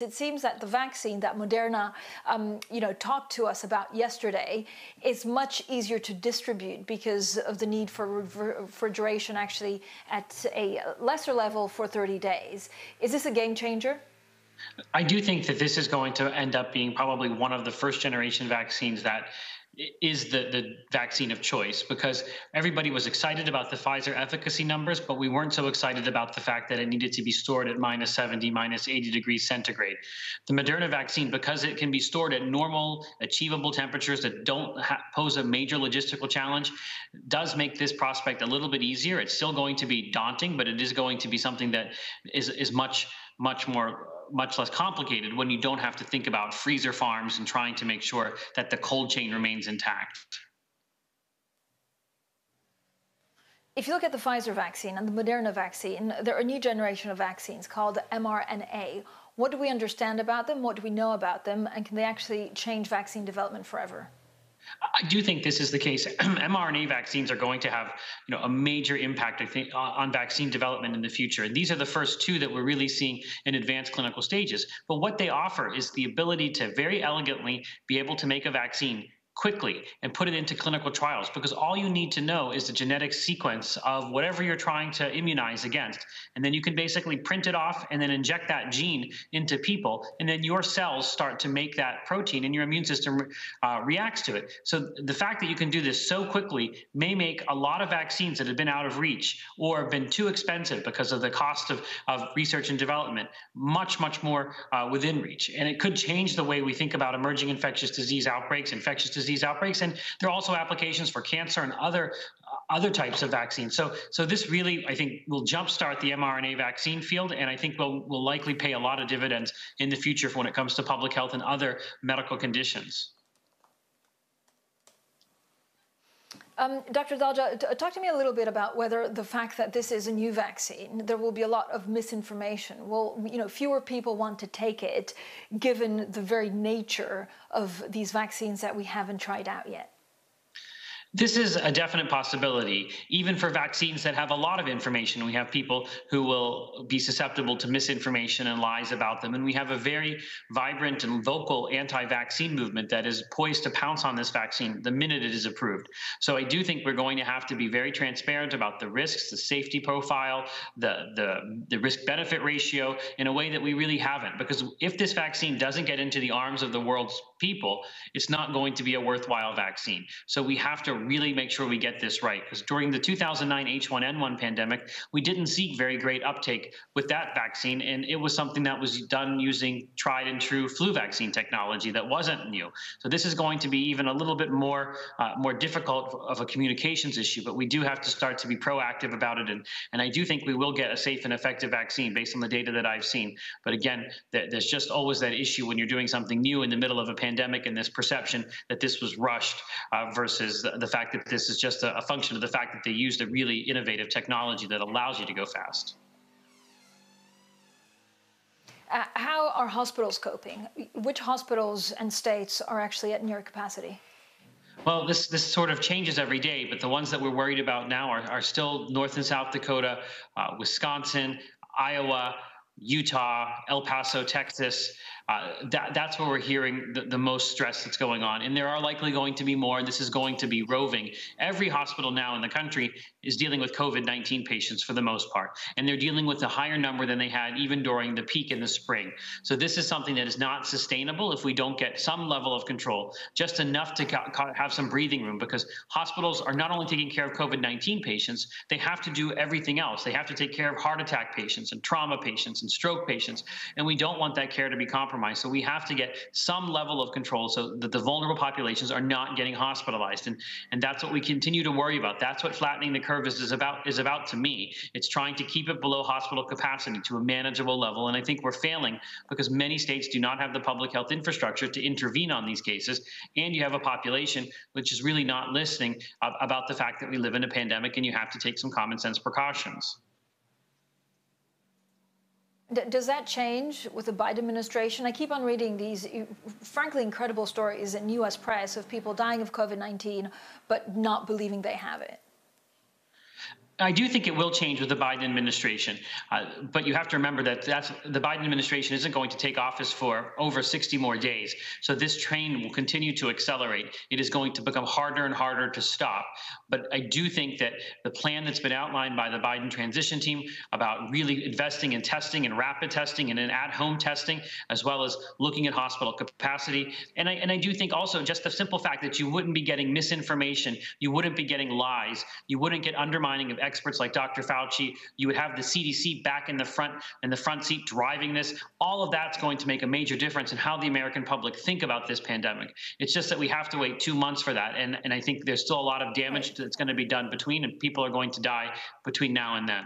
It seems that the vaccine that Moderna, um, you know, talked to us about yesterday is much easier to distribute because of the need for refrigeration actually at a lesser level for 30 days. Is this a game changer? I do think that this is going to end up being probably one of the first generation vaccines that is the, the vaccine of choice because everybody was excited about the Pfizer efficacy numbers, but we weren't so excited about the fact that it needed to be stored at minus 70, minus 80 degrees centigrade. The Moderna vaccine, because it can be stored at normal, achievable temperatures that don't pose a major logistical challenge, does make this prospect a little bit easier. It's still going to be daunting, but it is going to be something that is, is much, much more much less complicated when you don't have to think about freezer farms and trying to make sure that the cold chain remains intact. If you look at the Pfizer vaccine and the Moderna vaccine, there are a new generation of vaccines called mRNA. What do we understand about them? What do we know about them? And can they actually change vaccine development forever? I do think this is the case. mRNA vaccines are going to have, you know, a major impact, I think, on vaccine development in the future. And these are the first two that we're really seeing in advanced clinical stages. But what they offer is the ability to very elegantly be able to make a vaccine quickly and put it into clinical trials because all you need to know is the genetic sequence of whatever you're trying to immunize against. And then you can basically print it off and then inject that gene into people. And then your cells start to make that protein and your immune system uh, reacts to it. So the fact that you can do this so quickly may make a lot of vaccines that have been out of reach or have been too expensive because of the cost of, of research and development much, much more uh, within reach. And it could change the way we think about emerging infectious disease outbreaks, infectious disease disease outbreaks. And there are also applications for cancer and other uh, other types of vaccines. So, so this really, I think, will jumpstart the mRNA vaccine field, and I think will will likely pay a lot of dividends in the future when it comes to public health and other medical conditions. Um, Dr. Adalja, talk to me a little bit about whether the fact that this is a new vaccine, there will be a lot of misinformation. Will you know fewer people want to take it, given the very nature of these vaccines that we haven't tried out yet? This is a definite possibility, even for vaccines that have a lot of information. We have people who will be susceptible to misinformation and lies about them. And we have a very vibrant and vocal anti vaccine movement that is poised to pounce on this vaccine the minute it is approved. So I do think we're going to have to be very transparent about the risks, the safety profile, the, the, the risk benefit ratio in a way that we really haven't. Because if this vaccine doesn't get into the arms of the world's people, it's not going to be a worthwhile vaccine. So we have to really make sure we get this right. Because during the 2009 H1N1 pandemic, we didn't see very great uptake with that vaccine. And it was something that was done using tried and true flu vaccine technology that wasn't new. So this is going to be even a little bit more, uh, more difficult of a communications issue. But we do have to start to be proactive about it. And, and I do think we will get a safe and effective vaccine based on the data that I've seen. But again, there's just always that issue when you're doing something new in the middle of a pandemic and this perception that this was rushed uh, versus the fact that this is just a, a function of the fact that they used a really innovative technology that allows you to go fast. Uh, how are hospitals coping? Which hospitals and states are actually at near capacity? Well, this this sort of changes every day, but the ones that we're worried about now are, are still North and South Dakota, uh, Wisconsin, Iowa, Utah, El Paso, Texas. Uh, that, that's where we're hearing the, the, most stress that's going on. And there are likely going to be more. This is going to be roving. Every hospital now in the country is dealing with COVID 19 patients for the most part. And they're dealing with a higher number than they had even during the peak in the spring. So this is something that is not sustainable if we don't get some level of control, just enough to have some breathing room, because hospitals are not only taking care of COVID 19 patients, they have to do everything else. They have to take care of heart attack patients and trauma patients and stroke patients. And we don't want that care to be compromised compromised. So we have to get some level of control so that the vulnerable populations are not getting hospitalized. And, and that's what we continue to worry about. That's what flattening the curve is, about is about to me. It's trying to keep it below hospital capacity to a manageable level. And I think we're failing because many states do not have the public health infrastructure to intervene on these cases. And you have a population which is really not listening about the fact that we live in a pandemic and you have to take some common sense precautions. Does that change with the Biden administration? I keep on reading these, frankly, incredible stories in U.S. press of people dying of COVID 19 but not believing they have it. I do think it will change with the Biden administration, uh, but you have to remember that the Biden administration isn't going to take office for over 60 more days. So this train will continue to accelerate. It is going to become harder and harder to stop. But I do think that the plan that's been outlined by the Biden transition team about really investing in testing and rapid testing and in at-home testing, as well as looking at hospital capacity, and I and I do think also just the simple fact that you wouldn't be getting misinformation, you wouldn't be getting lies, you wouldn't get undermining of experts like Dr. Fauci. You would have the CDC back in the front in the front seat driving this. All of that's going to make a major difference in how the American public think about this pandemic. It's just that we have to wait two months for that, and and I think there's still a lot of damage that's going to be done between, and people are going to die between now and then.